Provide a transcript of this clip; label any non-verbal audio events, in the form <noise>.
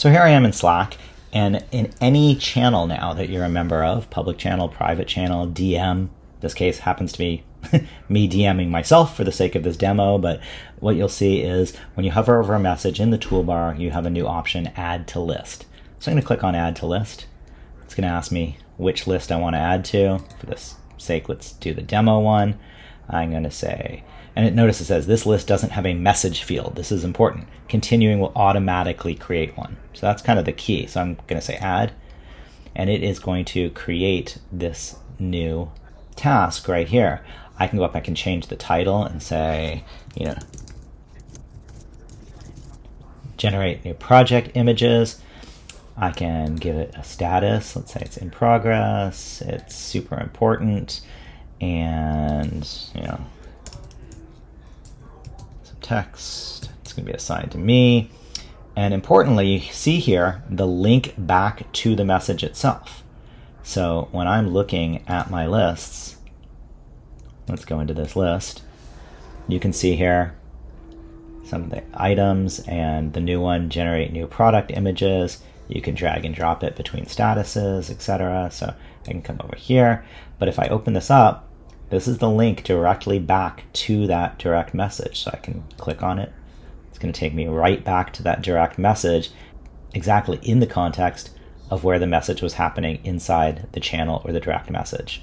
So here I am in Slack, and in any channel now that you're a member of, public channel, private channel, DM, this case happens to be <laughs> me DMing myself for the sake of this demo, but what you'll see is when you hover over a message in the toolbar, you have a new option, Add to List. So I'm going to click on Add to List. It's going to ask me which list I want to add to. For this sake, let's do the demo one. I'm going to say, and it, notice it says this list doesn't have a message field. This is important. Continuing will automatically create one. So that's kind of the key. So I'm going to say add, and it is going to create this new task right here. I can go up, I can change the title and say, you know, generate new project images. I can give it a status. Let's say it's in progress, it's super important, and, you know, some text. It's going to be assigned to me. And importantly, you see here the link back to the message itself. So when I'm looking at my lists, let's go into this list. You can see here some of the items and the new one generate new product images. You can drag and drop it between statuses, etc. So I can come over here. But if I open this up, this is the link directly back to that direct message. So I can click on it. It's going to take me right back to that direct message, exactly in the context of where the message was happening inside the channel or the direct message.